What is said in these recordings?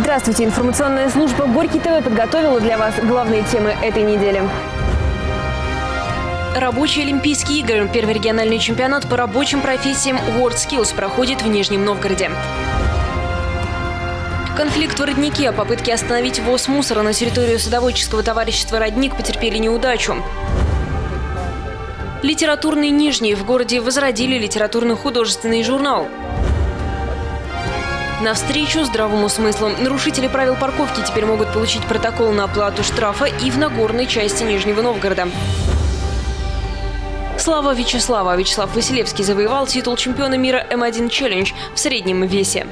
Здравствуйте! Информационная служба «Горький ТВ» подготовила для вас главные темы этой недели. Рабочие Олимпийские игры. Первый региональный чемпионат по рабочим профессиям WorldSkills проходит в Нижнем Новгороде. Конфликт в Роднике о попытке остановить ввоз мусора на территорию садоводческого товарищества «Родник» потерпели неудачу. Литературный Нижний. В городе возродили литературно-художественный журнал. На встречу здравому смыслу. Нарушители правил парковки теперь могут получить протокол на оплату штрафа и в Нагорной части Нижнего Новгорода. Слава Вячеслава. Вячеслав Василевский завоевал титул чемпиона мира М1 Челлендж в среднем весе.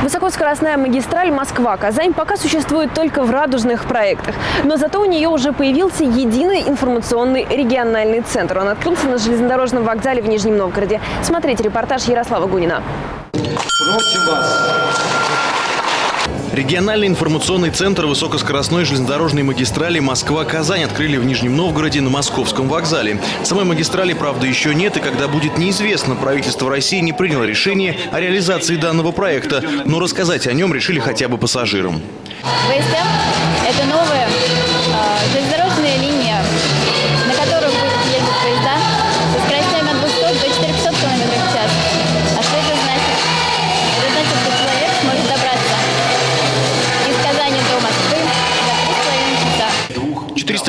Высокоскоростная магистраль Москва-Казань пока существует только в радужных проектах. Но зато у нее уже появился единый информационный региональный центр. Он открылся на железнодорожном вокзале в Нижнем Новгороде. Смотрите репортаж Ярослава Гунина. Просим вас Региональный информационный центр высокоскоростной железнодорожной магистрали Москва-Казань открыли в Нижнем Новгороде на Московском вокзале. Самой магистрали, правда, еще нет, и когда будет неизвестно, правительство России не приняло решение о реализации данного проекта, но рассказать о нем решили хотя бы пассажирам. ВСМ – это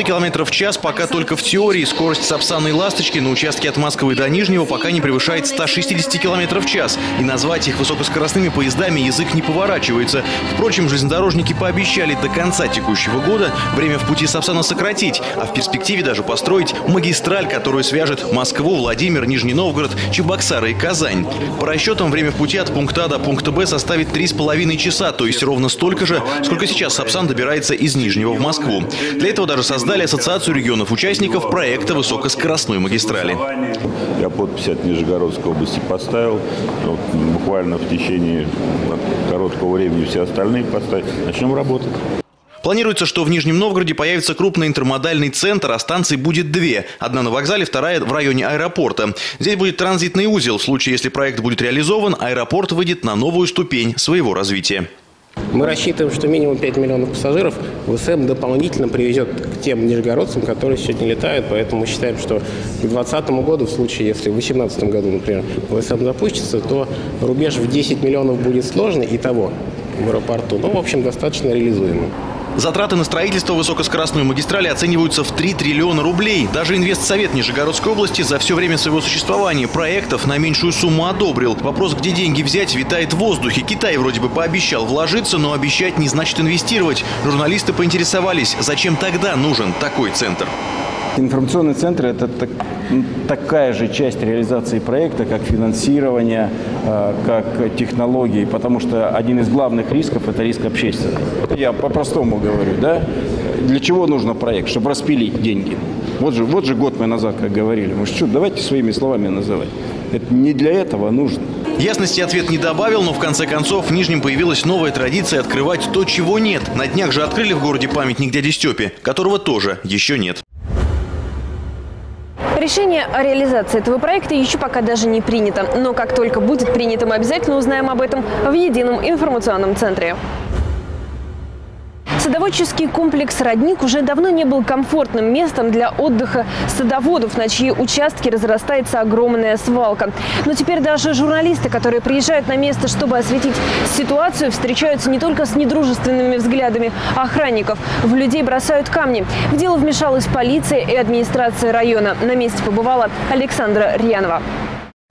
км в час пока только в теории. Скорость Сапсана и Ласточки на участке от Москвы до Нижнего пока не превышает 160 км в час. И назвать их высокоскоростными поездами язык не поворачивается. Впрочем, железнодорожники пообещали до конца текущего года время в пути Сапсана сократить, а в перспективе даже построить магистраль, которую свяжет Москву, Владимир, Нижний Новгород, Чебоксары и Казань. По расчетам, время в пути от пункта А до пункта Б составит 3,5 часа, то есть ровно столько же, сколько сейчас Сапсан добирается из Нижнего в Москву. Для этого даже создали Ассоциацию регионов-участников проекта высокоскоростной магистрали. Я подпись от Нижегородской области поставил. Вот, буквально в течение короткого времени все остальные поставить. Начнем работать. Планируется, что в Нижнем Новгороде появится крупный интермодальный центр, а станций будет две. Одна на вокзале, вторая в районе аэропорта. Здесь будет транзитный узел. В случае, если проект будет реализован, аэропорт выйдет на новую ступень своего развития. Мы рассчитываем, что минимум 5 миллионов пассажиров ВСМ дополнительно привезет к тем нижегородцам, которые сегодня летают. Поэтому мы считаем, что к 2020 году, в случае, если в 2018 году, например, ВСМ запустится, то рубеж в 10 миллионов будет сложный и того в аэропорту. Но, в общем, достаточно реализуемый. Затраты на строительство высокоскоростной магистрали оцениваются в 3 триллиона рублей. Даже инвестсовет Нижегородской области за все время своего существования проектов на меньшую сумму одобрил. Вопрос, где деньги взять, витает в воздухе. Китай вроде бы пообещал вложиться, но обещать не значит инвестировать. Журналисты поинтересовались, зачем тогда нужен такой центр. Информационный центр – это так, такая же часть реализации проекта, как финансирование, э, как технологии, потому что один из главных рисков – это риск общественный. Я по-простому говорю, да? Для чего нужно проект? Чтобы распилить деньги. Вот же, вот же год мы назад, как говорили. Мы что, давайте своими словами называть. Это не для этого нужно. Ясности ответ не добавил, но в конце концов в Нижнем появилась новая традиция открывать то, чего нет. На днях же открыли в городе памятник дяде Степе, которого тоже еще нет. Решение о реализации этого проекта еще пока даже не принято. Но как только будет принято, мы обязательно узнаем об этом в едином информационном центре. Садоводческий комплекс «Родник» уже давно не был комфортным местом для отдыха садоводов, на чьи участки разрастается огромная свалка. Но теперь даже журналисты, которые приезжают на место, чтобы осветить ситуацию, встречаются не только с недружественными взглядами охранников. В людей бросают камни. В дело вмешалась полиция и администрация района. На месте побывала Александра Рьянова.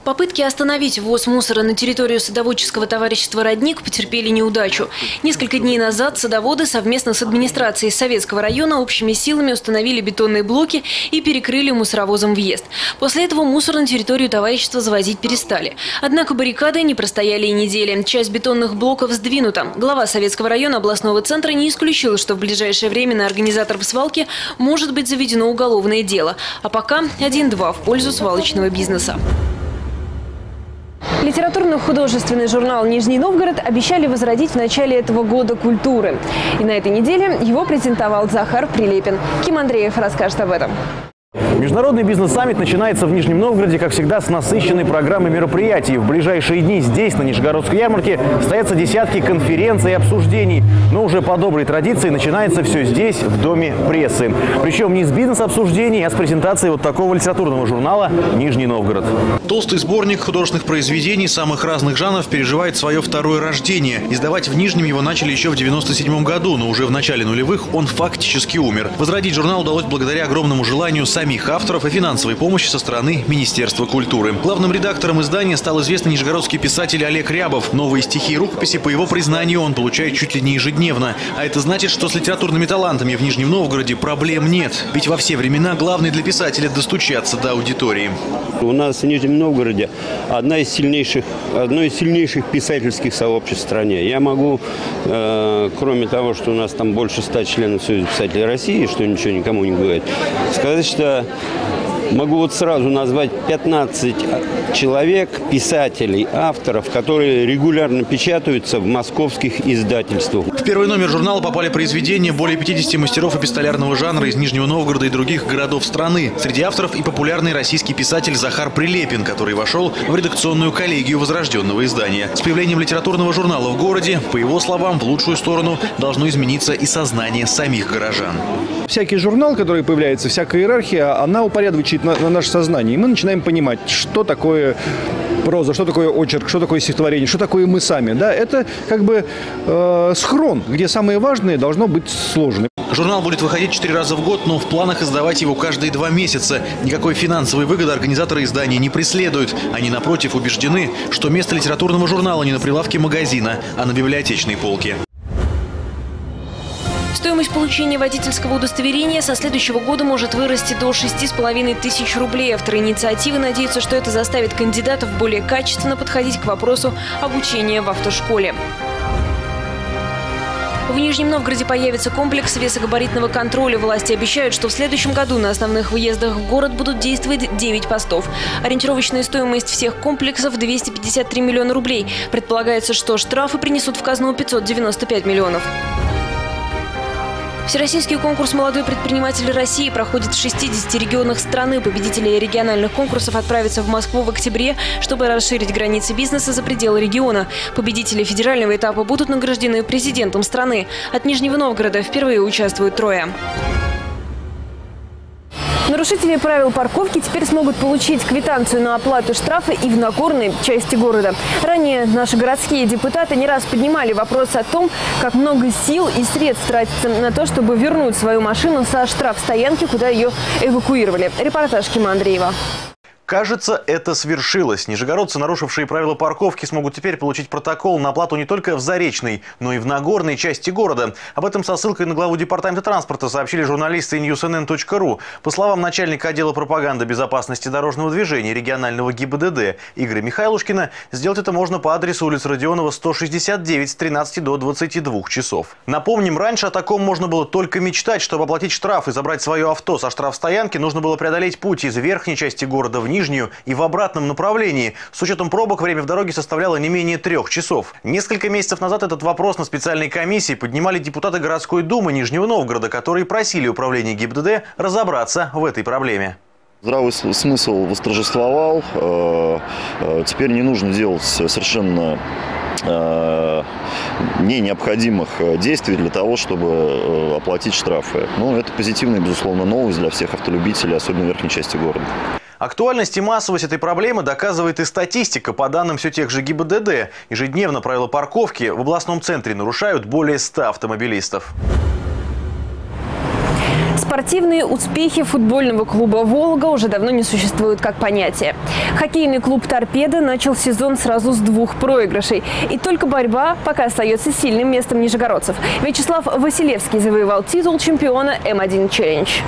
Попытки остановить ввоз мусора на территорию садоводческого товарищества «Родник» потерпели неудачу. Несколько дней назад садоводы совместно с администрацией Советского района общими силами установили бетонные блоки и перекрыли мусоровозом въезд. После этого мусор на территорию товарищества завозить перестали. Однако баррикады не простояли и недели. Часть бетонных блоков сдвинута. Глава Советского района областного центра не исключил, что в ближайшее время на организаторов свалки может быть заведено уголовное дело. А пока 1-2 в пользу свалочного бизнеса. Литературно-художественный журнал «Нижний Новгород» обещали возродить в начале этого года культуры. И на этой неделе его презентовал Захар Прилепин. Ким Андреев расскажет об этом. Международный бизнес-саммит начинается в Нижнем Новгороде, как всегда, с насыщенной программы мероприятий. В ближайшие дни здесь, на Нижегородской ярмарке, стоятся десятки конференций и обсуждений. Но уже по доброй традиции начинается все здесь, в Доме прессы. Причем не с бизнес-обсуждений, а с презентацией вот такого литературного журнала «Нижний Новгород». Толстый сборник художественных произведений самых разных жанров переживает свое второе рождение. Издавать в Нижнем его начали еще в 97 году, но уже в начале нулевых он фактически умер. Возродить журнал удалось благодаря огромному желанию самих авторов и финансовой помощи со стороны Министерства культуры. Главным редактором издания стал известный нижегородский писатель Олег Рябов. Новые стихи и рукописи, по его признанию, он получает чуть ли не ежедневно. А это значит, что с литературными талантами в Нижнем Новгороде проблем нет. Ведь во все времена главное для писателя достучаться до аудитории. У нас в Нижнем Новгороде одна из сильнейших, одно из сильнейших писательских сообществ в стране. Я могу, э, кроме того, что у нас там больше ста членов Союза писателей России, что ничего никому не говорит, сказать, что Thank you. Могу вот сразу назвать 15 человек, писателей, авторов, которые регулярно печатаются в московских издательствах. В первый номер журнала попали произведения более 50 мастеров эпистолярного жанра из Нижнего Новгорода и других городов страны. Среди авторов и популярный российский писатель Захар Прилепин, который вошел в редакционную коллегию возрожденного издания. С появлением литературного журнала в городе, по его словам, в лучшую сторону должно измениться и сознание самих горожан. Всякий журнал, который появляется, всякая иерархия, она упорядочит на, на наше сознание. И мы начинаем понимать, что такое проза, что такое очерк, что такое стихотворение, что такое мы сами. Да, это как бы э, схрон, где самое важное должно быть сложно. Журнал будет выходить четыре раза в год, но в планах издавать его каждые два месяца. Никакой финансовой выгоды организаторы издания не преследуют. Они, напротив, убеждены, что место литературного журнала не на прилавке магазина, а на библиотечной полке. Стоимость получения водительского удостоверения со следующего года может вырасти до 6,5 тысяч рублей. Авторы инициативы надеются, что это заставит кандидатов более качественно подходить к вопросу обучения в автошколе. В Нижнем Новгороде появится комплекс весогабаритного контроля. Власти обещают, что в следующем году на основных въездах в город будут действовать 9 постов. Ориентировочная стоимость всех комплексов – 253 миллиона рублей. Предполагается, что штрафы принесут в казну 595 миллионов. Всероссийский конкурс «Молодой предприниматель России» проходит в 60 регионах страны. Победители региональных конкурсов отправятся в Москву в октябре, чтобы расширить границы бизнеса за пределы региона. Победители федерального этапа будут награждены президентом страны. От Нижнего Новгорода впервые участвуют трое. Нарушители правил парковки теперь смогут получить квитанцию на оплату штрафа и в Нагорной части города. Ранее наши городские депутаты не раз поднимали вопрос о том, как много сил и средств тратится на то, чтобы вернуть свою машину со штраф-стоянки, куда ее эвакуировали. Репортаж Кима Андреева. Кажется, это свершилось. Нижегородцы, нарушившие правила парковки, смогут теперь получить протокол на оплату не только в Заречной, но и в Нагорной части города. Об этом со ссылкой на главу департамента транспорта сообщили журналисты newsnn.ru. По словам начальника отдела пропаганды безопасности дорожного движения регионального ГИБДД Игоря Михайлушкина, сделать это можно по адресу улицы Родионова 169 с 13 до 22 часов. Напомним, раньше о таком можно было только мечтать, чтобы оплатить штраф и забрать свое авто со штрафстоянки, нужно было преодолеть путь из верхней части города в Нижнюю и в обратном направлении. С учетом пробок время в дороге составляло не менее трех часов. Несколько месяцев назад этот вопрос на специальной комиссии поднимали депутаты городской думы Нижнего Новгорода, которые просили управление ГИБДД разобраться в этой проблеме. Здравый смысл восторжествовал. Э, э, теперь не нужно делать совершенно э, не необходимых действий для того, чтобы оплатить штрафы. Ну, это позитивная, безусловно, новость для всех автолюбителей, особенно в верхней части города. Актуальность и массовость этой проблемы доказывает и статистика. По данным все тех же ГИБДД, ежедневно правила парковки в областном центре нарушают более 100 автомобилистов. Спортивные успехи футбольного клуба «Волга» уже давно не существуют как понятие. Хоккейный клуб «Торпеда» начал сезон сразу с двух проигрышей. И только борьба пока остается сильным местом нижегородцев. Вячеслав Василевский завоевал титул чемпиона M1 Challenge.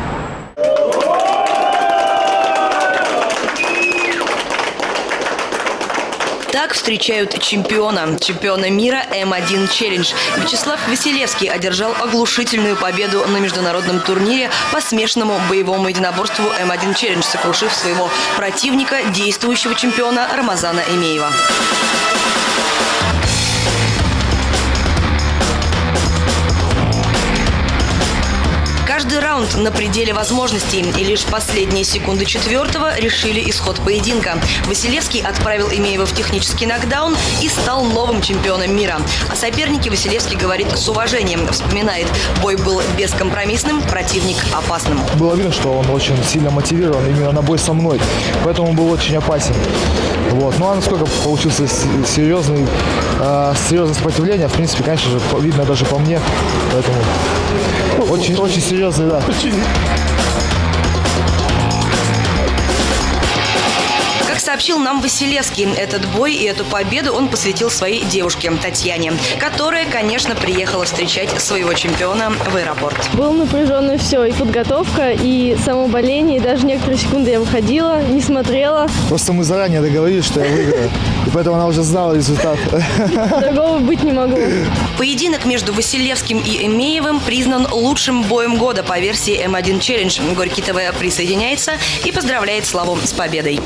Так встречают чемпиона. Чемпиона мира M1 Challenge. Вячеслав Василевский одержал оглушительную победу на международном турнире по смешанному боевому единоборству M1 Challenge, сокрушив своего противника, действующего чемпиона Рамазана Эмеева. Каждый раунд на пределе возможностей, и лишь последние секунды четвертого решили исход поединка. Василевский отправил Имеева в технический нокдаун и стал новым чемпионом мира. О сопернике Василевский говорит с уважением. Вспоминает, бой был бескомпромиссным, противник опасным. Было видно, что он очень сильно мотивирован именно на бой со мной, поэтому он был очень опасен. Вот. Ну а насколько получился серьезный, э, серьезное сопротивление, в принципе, конечно же, видно даже по мне. Поэтому очень, очень серьезный, да. Сообщил нам Василевский. Этот бой и эту победу он посвятил своей девушке Татьяне, которая, конечно, приехала встречать своего чемпиона в аэропорт. Было напряженно все, и подготовка, и само боление, и даже некоторые секунды я выходила, не смотрела. Просто мы заранее договорились, что я выиграю, и поэтому она уже знала результат. Другого быть не могло. Поединок между Василевским и Эмеевым признан лучшим боем года по версии М1 Challenge. Горький ТВ присоединяется и поздравляет Славу с победой.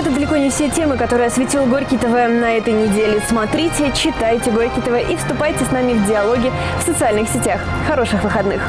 Это далеко не все темы, которые осветил Горький ТВ на этой неделе. Смотрите, читайте Горький ТВ и вступайте с нами в диалоги в социальных сетях. Хороших выходных!